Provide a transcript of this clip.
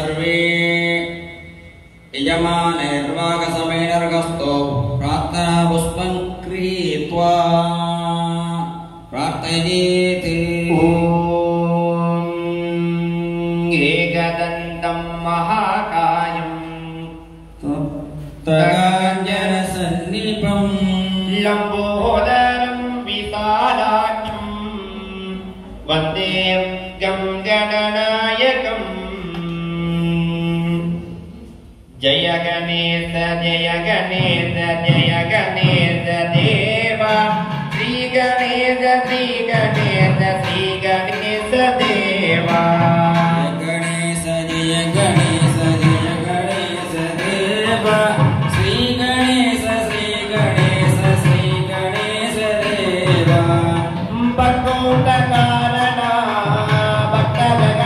सर्वे यजमानेर्वागसमेनर्गस्तो प्रार्थनापुष्पं गृहीत्वा प्रार्थयेति एकदन्तं महाकायम् तगाञ्जनसन्निपम् लम्बोदरं विशालाख्यम् वन्देव्यं गणनायकम् जय गणेश जय गणेश जय गणेश देवा श्री गणेश श्री गणेश श्री गणेशदेवा गणेश जय गणेश जय गणेश देवा श्री गणेश श्री गणेश श्री गणेशदेवाम् प्रकोटकार